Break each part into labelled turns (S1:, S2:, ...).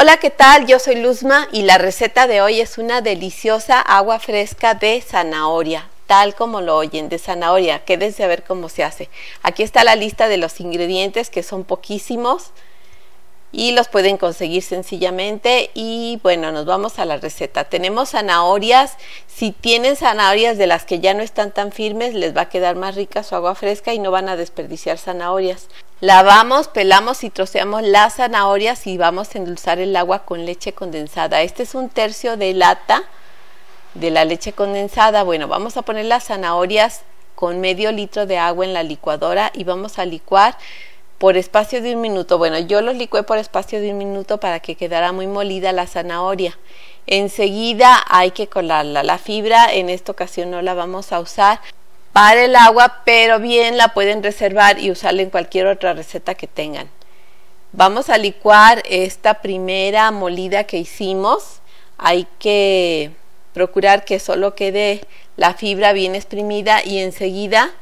S1: Hola, ¿qué tal? Yo soy Luzma y la receta de hoy es una deliciosa agua fresca de zanahoria, tal como lo oyen, de zanahoria. Quédense a ver cómo se hace. Aquí está la lista de los ingredientes que son poquísimos y los pueden conseguir sencillamente. Y bueno nos vamos a la receta. Tenemos zanahorias. Si tienen zanahorias de las que ya no están tan firmes les va a quedar más rica su agua fresca y no van a desperdiciar zanahorias. Lavamos pelamos y troceamos las zanahorias y vamos a endulzar el agua con leche condensada. Este es un tercio de lata de la leche condensada. Bueno vamos a poner las zanahorias con medio litro de agua en la licuadora y vamos a licuar por espacio de un minuto. Bueno, yo los licué por espacio de un minuto para que quedara muy molida la zanahoria. Enseguida hay que colarla. La fibra en esta ocasión no la vamos a usar para el agua, pero bien la pueden reservar y usarla en cualquier otra receta que tengan. Vamos a licuar esta primera molida que hicimos. Hay que procurar que solo quede la fibra bien exprimida y enseguida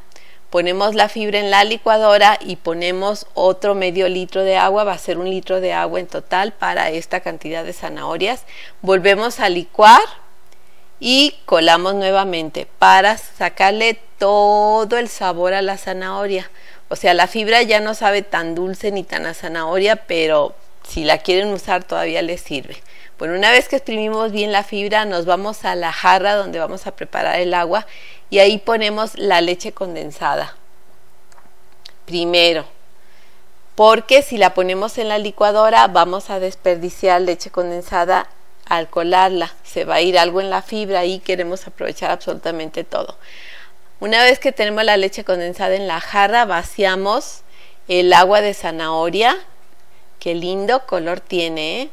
S1: ponemos la fibra en la licuadora y ponemos otro medio litro de agua, va a ser un litro de agua en total para esta cantidad de zanahorias. Volvemos a licuar y colamos nuevamente para sacarle todo el sabor a la zanahoria. O sea, la fibra ya no sabe tan dulce ni tan a zanahoria, pero si la quieren usar todavía les sirve. Bueno, una vez que exprimimos bien la fibra, nos vamos a la jarra donde vamos a preparar el agua y ahí ponemos la leche condensada. Primero, porque si la ponemos en la licuadora vamos a desperdiciar leche condensada al colarla. Se va a ir algo en la fibra y queremos aprovechar absolutamente todo. Una vez que tenemos la leche condensada en la jarra, vaciamos el agua de zanahoria. Qué lindo color tiene, ¿eh?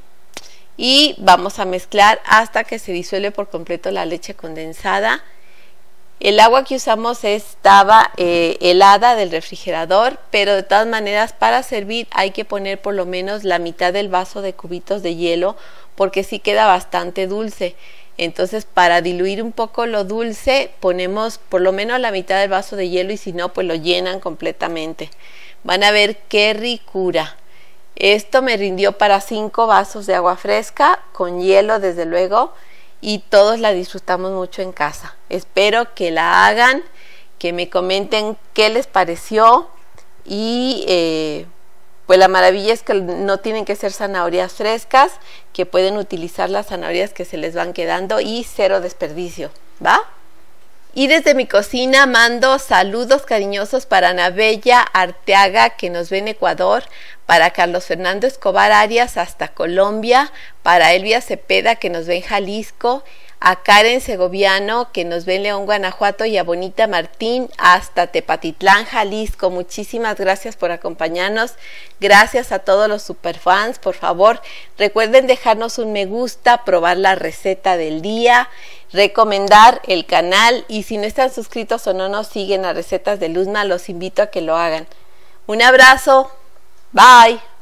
S1: y vamos a mezclar hasta que se disuelve por completo la leche condensada. El agua que usamos estaba eh, helada del refrigerador, pero de todas maneras para servir hay que poner por lo menos la mitad del vaso de cubitos de hielo porque sí queda bastante dulce. Entonces para diluir un poco lo dulce ponemos por lo menos la mitad del vaso de hielo y si no pues lo llenan completamente. Van a ver qué ricura. Esto me rindió para cinco vasos de agua fresca, con hielo desde luego, y todos la disfrutamos mucho en casa. Espero que la hagan, que me comenten qué les pareció y eh, pues la maravilla es que no tienen que ser zanahorias frescas, que pueden utilizar las zanahorias que se les van quedando y cero desperdicio, ¿va? Y desde mi cocina mando saludos cariñosos para Anabella Arteaga, que nos ve en Ecuador, para Carlos Fernando Escobar Arias hasta Colombia, para Elvia Cepeda, que nos ve en Jalisco, a Karen Segoviano, que nos ve en León, Guanajuato, y a Bonita Martín, hasta Tepatitlán, Jalisco. Muchísimas gracias por acompañarnos. Gracias a todos los superfans. Por favor, recuerden dejarnos un me gusta, probar la receta del día, recomendar el canal y si no están suscritos o no nos siguen a Recetas de Luzma, los invito a que lo hagan. Un abrazo. Bye.